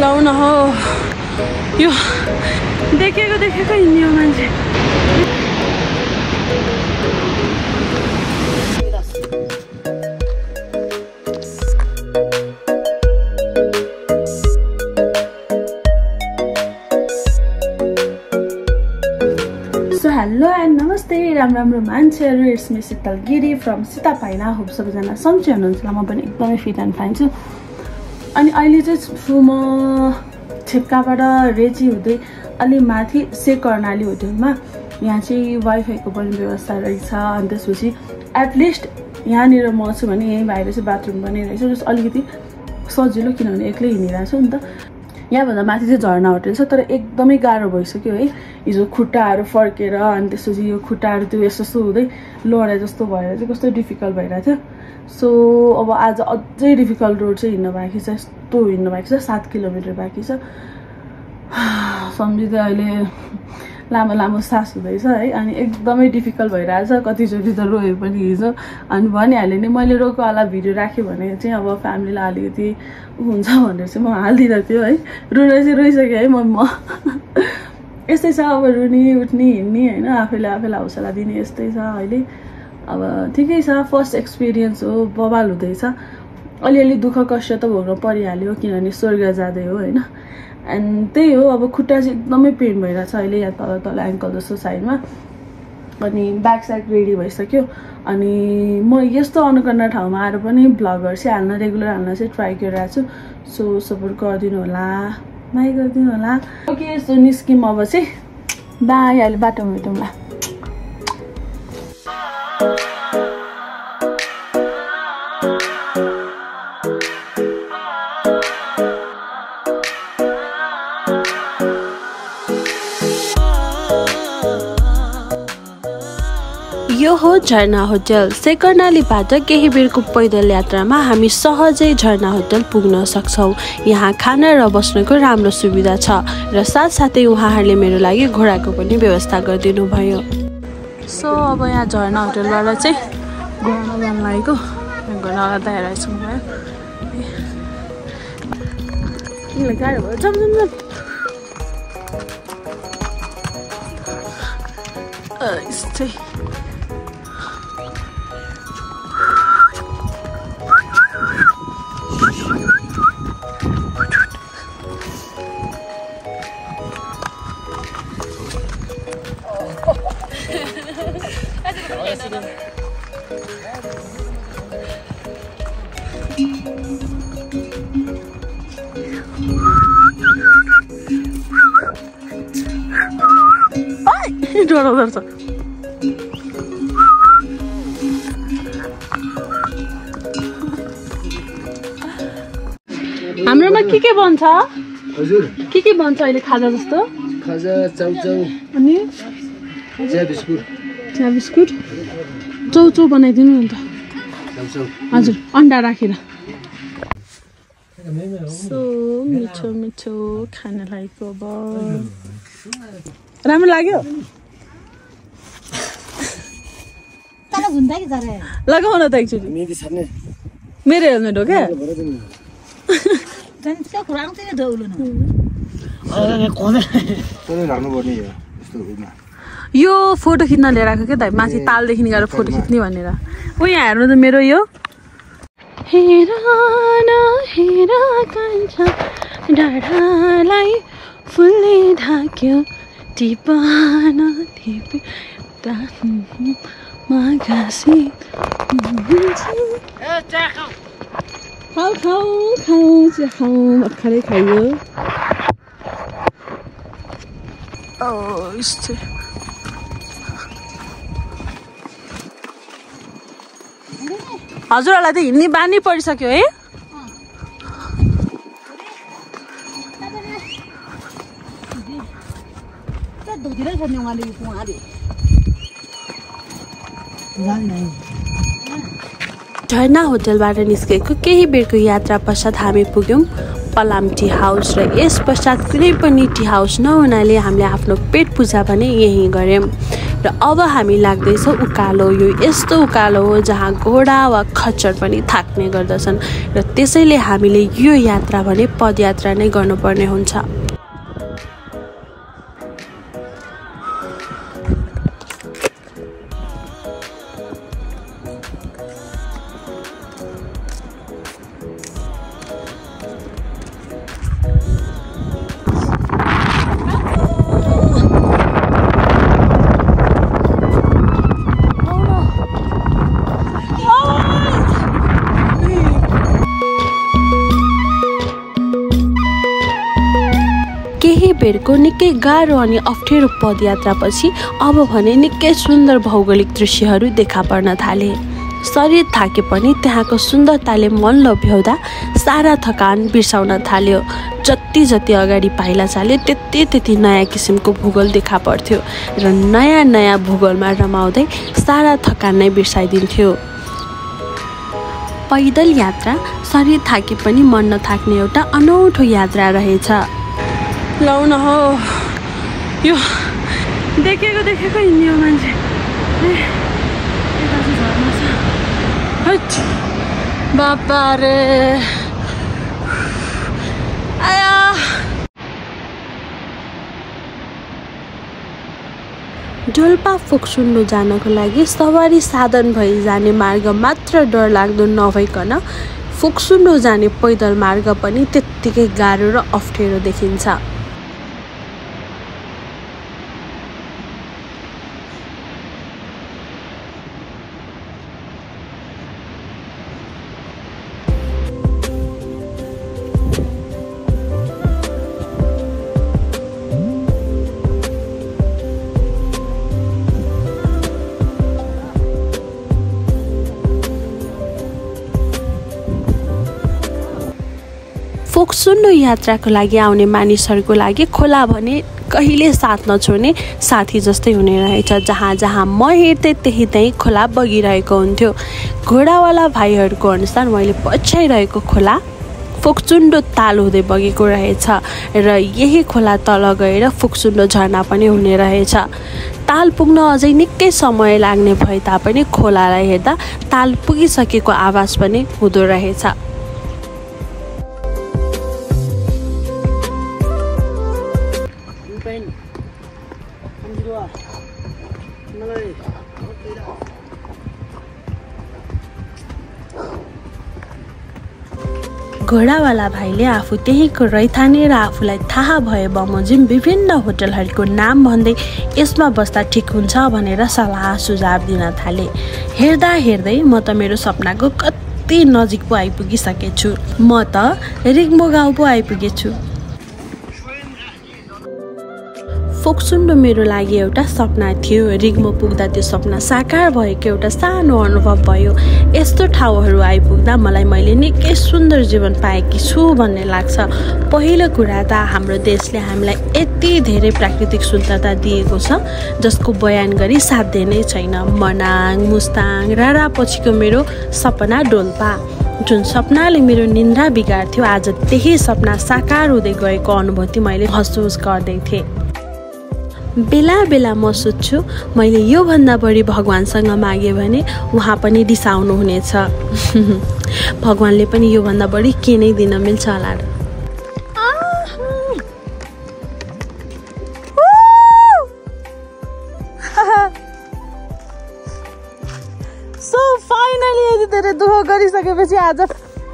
लाउन हो। यो देखेको देखेको हिँड्यो मान्छे। राम्रो मान्छेहरू it's me Sheetal Giri from Sitapaila hope सबैजना सन्चै हुनुहुन्छ। म पनि एकदमै फिट एन्ड फाइन छु। अनि अहिले चाहिँ म छिप्काबाट रेची हुँदै अलि माथि से कर्णाली होटेलमा। यहाँ चाहिँ वाइफाईको पनि व्यवस्था रहेछ। अनि त्यसपछि एटलिस्ट यहाँनिर म छु भने यहीँ बाहिर चाहिँ बाथरुम पनि रहेछ जस अलिकति सजिलो किनभने एक्लै हिँडिरहेको छु नि त यहाँभन्दा माथि चाहिँ झर्ना होटेल छ तर एकदमै गाह्रो भइसक्यो है। हिजो खुट्टाहरू फर्केर अनि त्यसपछि यो खुट्टाहरू त्यो यस्तो यस्तो हुँदै लडाइ जस्तो भएर चाहिँ कस्तो डिफिकल्ट भइरहेको थियो। सो अब आज अझै डिफिकल्ट रोड चाहिँ हिँड्नु बाँकी छ यस्तो हिँड्नु बाँकी छ सात किलोमिटर बाँकी छ। सम्झिँदै अहिले लामो लामो सास हुँदैछ है। अनि एकदमै डिफिकल्ट भइरहेछ। कतिचोटि त रोयो पनि हिजो। अनि भनिहालेँ नि मैले रोकोवाला भिडियो राखेँ भने चाहिँ अब फ्यामिलीलाई अलिकति हुन्छ भनेर चाहिँ म हालिदिँदा थियो है। रुन चाहिँ रोइसकेँ है म म यस्तै छ अब रुनी उठ्ने हिँड्ने होइन। आफैले आफैलाई हौसला दिने यस्तै छ अहिले। अब ठिकै छ फर्स्ट एक्सपिरियन्स हो बबाल हुँदैछ। अलिअलि दुःख कष्ट त भोग्नु परिहाल्यो किनभने स्वर्ग जाँदै हो होइन। एन्ड त्यही हो अब खुट्टा चाहिँ एकदमै पेन भइरहेछ अहिले यहाँ तल तल एङ्कल जस्तो साइडमा अनि ब्याक साइड रेडी भइसक्यो। अनि म यस्तो अनुकरण ठाउँमा आएर पनि भ्लगहरू चाहिँ हाल्न रेगुलर हाल्न चाहिँ ट्राई गरिरहेको छु। सो सपोर्ट गरिदिनु होला। बाई गरिदिनु होला। ओके सो निस्क्यौँ अब चाहिँ। बाई अहिले बाटोमा भेटौँला। यो हो झरना होटल। सेकर्नालीबाट केही बेरको पैदल यात्रामा हामी सहजै झरना होटल पुग्न सक्छौँ। यहाँ खाना र बस्नको राम्रो सुविधा छ र साथसाथै उहाँहरूले मेरो लागि घोडाको पनि व्यवस्था गरिदिनु भयो सो अब यहाँ झरना होटलबाट चाहिँ घुम्न जानु लागेको। घुम्न जाउँ यस्तै। डराउँदो रहेछ हाम्रोमा के के बन्छ हजुर। के के बन्छ अहिले खाजा जस्तो? खाजा चाउचाउ। अनि? चिया बिस्कुट। चिया बिस्कुट। चौचौ बनाइदिनु नि त। हजुर अन्डा राखेर। सो मिठो मिठो खाना लागेको अब राम्रो लाग्यो? लगाउ न त एकचोटि। मेरो हेल्मेट हो क्या सधैँ राख्नु पर्ने यो यस्तो उयोमा यो फोटो खिच्न लिएर आएको क्या त? माथि तालदेखि गएर फोटो खिच्ने भनेर। ऊ यहाँ हेर्नु त मेरो यो। हेर न हेर कान्छा डाँडालाई फुलले ढाक्यो टिपन टिपे खाऊ खाऊ खाऊ खाऊ भर्खरै खाइयो हजुरहरूलाई त हिँड्ने बानी परिसक्यो है। झरना होटलबाट निस्केको केही बेरको यात्रा पश्चात हामी पुग्यौँ पलाम टी हाउस र यस पश्चात कुनै पनि टी हाउस नहुनाले हामीले आफ्नो पेट पूजा भने यहीँ गऱ्यौँ। र अब हामी लाग्दैछौँ उकालो। यो यस्तो उकालो हो जहाँ घोडा वा खच्चर पनि थाक्ने गर्दछन् र त्यसैले हामीले यो यात्रा भने पदयात्रा नै गर्नुपर्ने हुन्छ। बेरको निकै गाह्रो अनि अप्ठ्यारो पदयात्रापछि अब भने निकै सुन्दर भौगोलिक दृश्यहरू देखा पर्न थाले। शरीर थाके पनि त्यहाँको सुन्दरताले मन लोभ्याउँदा सारा थकान बिर्साउन थाल्यो। जति जति अगाडि पाइला चाल्यो त्यति त्यति नयाँ किसिमको भूगोल देखा पर्थ्यो र नयाँ नयाँ भूगोलमा रमाउँदै सारा थकान नै बिर्साइदिन्थ्यो। पैदल यात्रा शरीर थाके पनि मन नथाक्ने एउटा अनौठो यात्रा रहेछ। लौ न हो। यो देखेको देखेको हिँड्यो मान्छे। बाबा रे। आया। डोल्पा जानको लागि सवारी साधन भई जाने मार्ग मात्र डरलाग्दो नभइकन फोक्सुन्डो जाने पैदल मार्ग पनि त्यत्तिकै गाह्रो र अप्ठ्यारो देखिन्छ। फोक्सुन्डो यात्राको लागि आउने मानिसहरूको लागि। खोला भने कहिले साथ नछोड्ने साथी जस्तै हुने रहेछ। जहाँ जहाँ म हेर्थेँ त्यही त्यहीँ खोला बगिरहेको हुन्थ्यो। घोडावाला भाइहरूको अनुसार मैले पछ्याइरहेको खोला फोक्सुन्डो ताल हुँदै बगेको रहेछ र यही खोला तल गएर फोक्सुन्डो झरना पनि हुने रहेछ। ताल पुग्न अझै निकै समय लाग्ने भए तापनि खोलालाई हेर्दा ताल पुगिसकेको आवाज पनि हुँदो रहेछ। घोडावाला भाइले आफू त्यहीँको रैथाने र आफूलाई थाहा भए बमोजिम विभिन्न होटलहरूको नाम भन्दै यसमा बस्दा ठिक हुन्छ भनेर सल्लाह सुझाव दिन थाले। हेर्दा हेर्दै म त मेरो सपनाको कति नजिक पो आइपुगिसकेछु। म त रिग्मो गाउँ पो आइपुगेछु। फोक्सुन्डो मेरो लागि एउटा सपना थियो। रिग्मो पुग्दा त्यो सपना साकार भएको एउटा सानो अनुभव भयो। यस्तो ठाउँहरू आइपुग्दा मलाई मैले निकै सुन्दर जीवन पाएकी छु भन्ने लाग्छ। पहिलो कुरा त हाम्रो देशले हामीलाई यति धेरै प्राकृतिक सुन्दरता दिएको छ जसको बयान गरी साध्य नै छैन। मनाङ मुस्ताङ रारा पछिको मेरो सपना डोल्पा। जुन सपनाले मेरो निन्द्रा बिगार्थ्यो आज त्यही सपना साकार हुँदै गएको अनुभूति मैले महसुस गर्दै थिएँ। बेला बेला म सोध्छु मैले योभन्दा बढी भगवान्सँग मागेँ भने उहाँ पनि रिसाउनुहुनेछ भगवान्ले पनि योभन्दा बढी के नै दिन मिल्छ होला सो धेरै दुःख गरिसकेपछि आज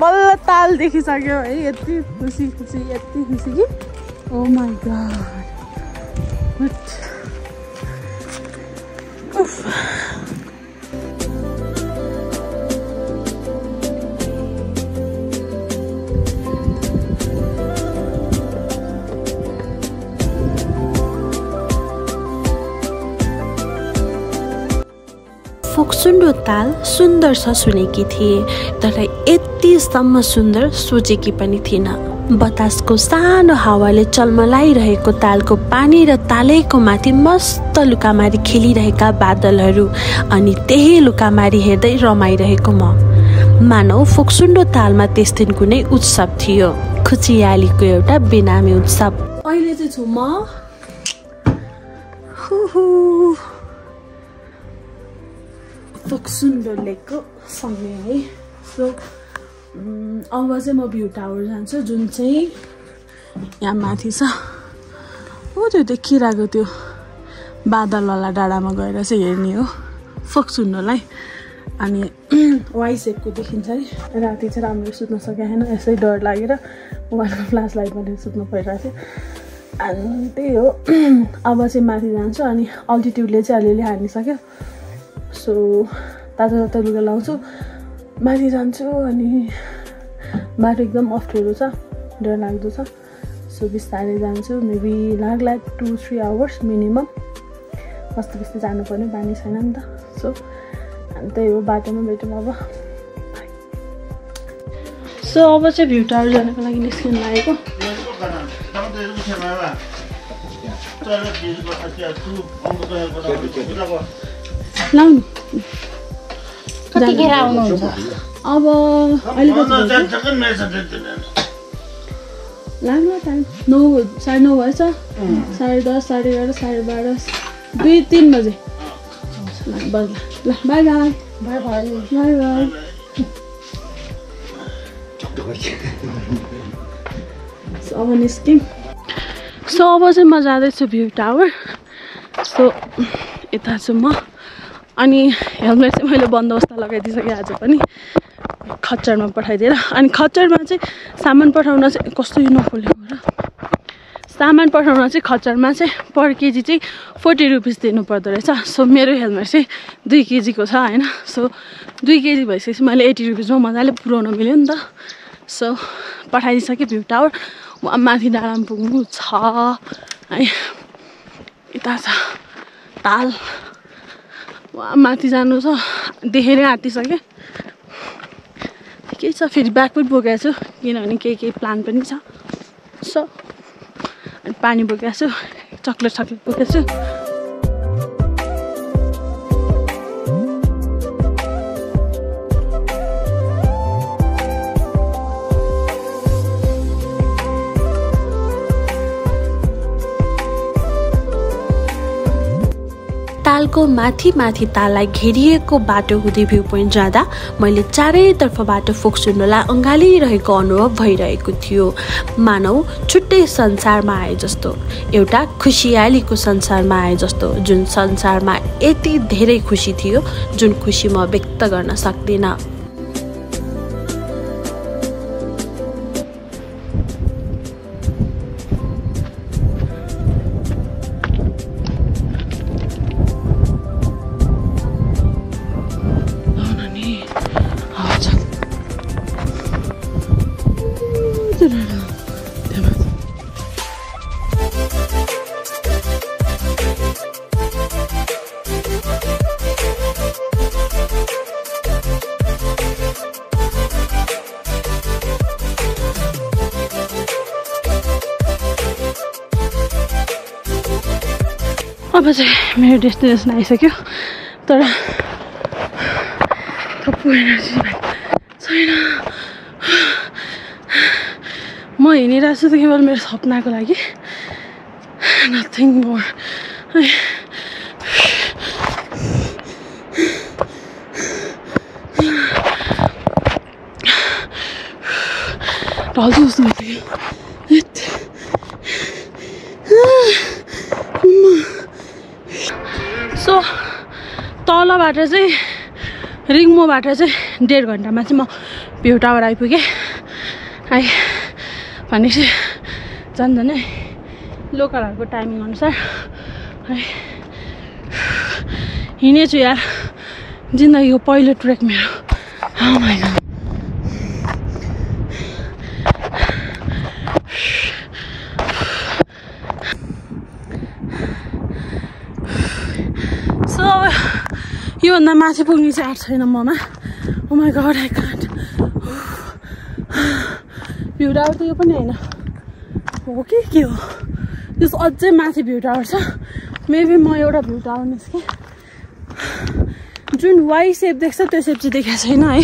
बल्ल ताल देखिसक्यो है यति खुसी खुसी यति खुसी कि? ओ माई गड फोक्सुन्डो ताल सुन्दर छ सुनेकी थिए तर यतिसम्म सुन्दर सोचेकी पनि थिइनँ। बतासको सानो हावाले चल्मलाइरहेको तालको पानी र तालैको माथि मस्त लुकामारी खेलिरहेका बादलहरू अनि त्यही लुकामारी हेर्दै रमाइरहेको म। मानव फोक्सुन्डो तालमा त्यस दिन कुनै उत्सव थियो। खुचियालीको एउटा बेनामी उत्सव। अहिले चाहिँ छु म। फोक्सुन्डो लेकको सँगै है। सो अब चाहिँ म भ्यू टावर जान्छु जुन चाहिँ यहाँ माथि छ। हो त्यो देखिरहेको त्यो बादलवाला डाँडामा गएर चाहिँ हेर्ने हो। फोक्सुन्डोलाई अनि वाइ सेपको देखिन्छ है राति चाहिँ राम्रो सुत्न सकेन यसै डर लागेर मोबाइलको फ्ल्यास लाइटमा सुत्नु परिरहेको थियो। अनि त्यही हो। अब चाहिँ माथि जान्छु अनि अल्टिट्युडले चाहिँ अलिअलि हानिसक्यो। सो तातो तातो लुगा लाउँछु। माथि जान्छु अनि बाटो एकदम अप्ठ्यारो छ डर लाग्दो छ। सो बिस्तारै जान्छु मेबी लाग्ला टु थ्री आवर्स मिनिमम कस्तो कस्तो जानुपर्ने बानी छैन नि त। सो अनि त्यही हो बाटोमा भेटौँ अब। सो अब चाहिँ भ्यू टावर जानको लागि निस्किनु लागेको। लाउनु। कतिखेर आउनुहुन्छ अब अलिकति लाग्ला टाइम। नौ साढे नौ भएछ। साढे दस साढे एघार साढे बाह्र दुई तिन बजे। बज्ला। ल bye bye. Bye bye. Bye bye. अब निस्क्यौँ सो अब चाहिँ म जाँदैछु भ्यू टावर। सो यता छु म। अनि हेलमेट चाहिँ मैले बन्दोबस्त लगाइदिइसकेँ आज पनि। खच्चरमा पठाइदिएर। अनि खच्चरमा चाहिँ सामान पठाउन चाहिँ कस्तो नखोलेको र सामान पठाउन चाहिँ खच्चरमा चाहिँ पर केजी चाहिँ फोर्टी रुपिस दिनु पर्दो रहेछ। सो मेरो हेलमेट चाहिँ दुई केजीको छ होइन? सो दुई केजी भइसकेपछि मैले एट्टी रुपिसमा मजाले पुऱ्याउन मिल्यो नि त। सो पठाइदिइसकेँ भ्यू टावर। माथि डाँडामा पुग्नु छ है? यता छ ताल। माथि जानु छ। देखेरै आँटिसकेँ केही छ? फेरि पनि बोकेको छु। किनभने केही केही प्लान पनि छ। सो अनि पानी बोकेको छु। चक्लेट सक्लेट बोकेको छु। तालको माथि माथि ताललाई घेरिएको बाटो हुँदै भ्यू पोइन्ट जाँदा मैले चारैतर्फबाट फोक्सुन्डोलाई अँगालिरहेको अनुभव भइरहेको थियो। मानव छुट्टै संसारमा आए जस्तो एउटा खुसियालीको संसारमा आए जस्तो जुन संसारमा यति धेरै खुसी थियो जुन खुसी म व्यक्त गर्न सक्दिनँ। अब चाहिँ मेरो डेस्टिनेसन आइसक्यो। तर थप्पो एनर्जी छैन। म हिँडिरहेको छु त केवल मेरो सपनाको लागि। नथिङ मोर ढल्छु जस्तो भइसक्यो तलबाट चाहिँ रिङ्मोबाट चाहिँ डेढ घन्टामा चाहिँ म भ्यू टावर आइपुगेँ। है भनेपछि झन् झनै लोकलहरूको टाइमिङ अनुसार है हिँडेछु यार। जिन्दगीको पहिलो ट्रेक मेरो। अब योभन्दा माथि पुग्ने चाहिँ आँट छैन ममा my god I can't view tower त यो पनि होइन हो कि के हो त्यस अझै माथि भ्यू टावर छ मेबी म एउटा भ्यू टावर निस्केँ जुन वाइ सेप देख्छ त्यो सेप चाहिँ देखाएको छैन है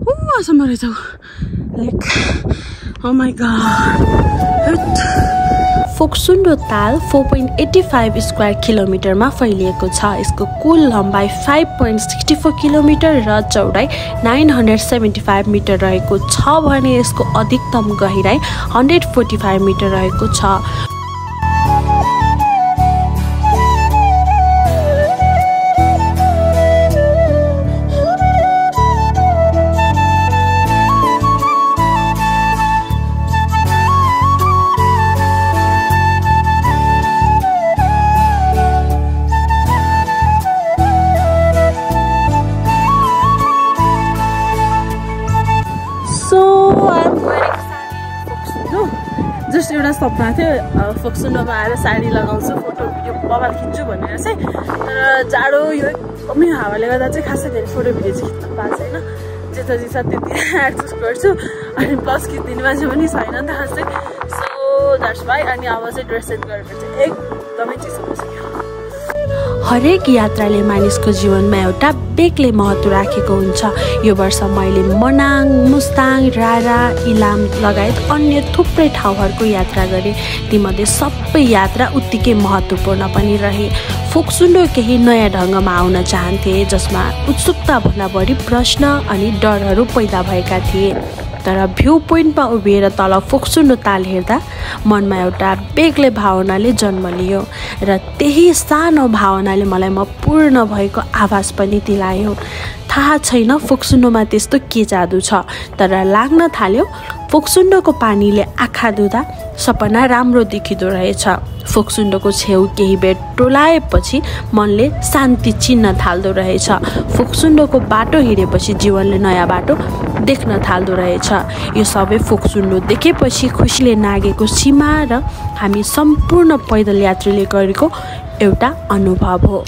ऊ ऊसम्म रहेछ ओ माई गड फोक्सुन्डो ताल four point eighty five square किलोमिटरमा फैलिएको छ। यसको कुल लम्बाइ five point sixty four kilometre र चौडाइ nine hundred seventy five metre रहेको छ भने यसको अधिकतम गहिराइ हन्ड्रेड फोर्टी फाइभ मिटर रहेको छ। सपना थियो फोक्सुन्डोमा आएर साडी लगाउँछु फोटो भिडियो मोबाइल खिच्छु भनेर चाहिँ। तर जाडो यो एकदमै हावाले गर्दा चाहिँ खासै धेरै फोटो भिडियो चाहिँ खिच्नु पाएको छैन। जे छ त्यति एडजस्ट गर्छु। अनि प्लस खिचिदिने मान्छे पनि छैन नि त खासै। सो द्याट्स भाइ अनि अब चाहिँ ड्रेस सेट गरेर चाहिँ एकदमै चिसो भइसक्यो। हरेक यात्राले मानिसको जीवनमा एउटा बेग्लै महत्त्व राखेको हुन्छ। यो वर्ष मैले मनाङ मुस्ताङ रारा इलाम लगायत अन्य थुप्रै ठाउँहरूको यात्रा गरेँ। तीमध्ये सबै यात्रा उत्तिकै महत्त्वपूर्ण पनि रहे। फोक्सुन्डो केही नयाँ ढङ्गमा आउन चाहन्थे जसमा उत्सुकताभन्दा बढी प्रश्न अनि डरहरू पैदा भएका थिए। तर भ्यू पोइन्टमा उभिएर तल फोक्सुन्डो ताल हेर्दा मनमा एउटा बेग्लै भावनाले जन्म लियो र त्यही सानो भावनाले मलाई म पूर्ण भएको आभास पनि दिलायो। थाहा छैन फोक्सुन्डोमा त्यस्तो के जादु छ तर लाग्न थाल्यो फोक्सुन्डोको पानीले आँखा धुँदा सपना राम्रो देखिँदो रहेछ। फोक्सुन्डोको छेउ केही बेर टोलाएपछि मनले शान्ति चिन्न थाल्दो रहेछ। फोक्सुन्डोको बाटो हिँडेपछि जीवनले नयाँ बाटो देख्न थाल्दो रहेछ। यो सबै फोक्सुन्डो देखेपछि खुसीले नागेको सीमा र हामी सम्पूर्ण पैदल यात्रीले गरेको एउटा अनुभव हो।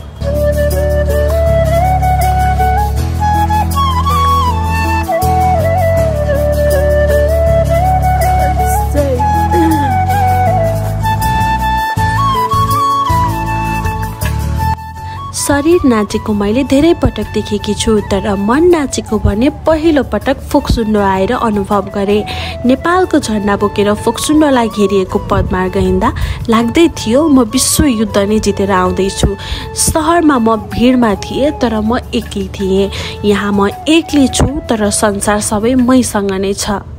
शरीर नाचेको मैले धेरै पटक देखेकी छु तर मन नाचेको भने पहिलो पटक फोक्सुन्डो आएर अनुभव गरेँ। नेपालको झन्डा बोकेर फोक्सुन्डोलाई घेरिएको पदमार्ग हिँड्दा लाग्दै थियो म विश्वयुद्ध नै जितेर आउँदैछु। सहरमा म भिडमा थिएँ तर म एक्लै थिएँ। यहाँ म एक्लै छु तर संसार सबै मैसँग नै छ।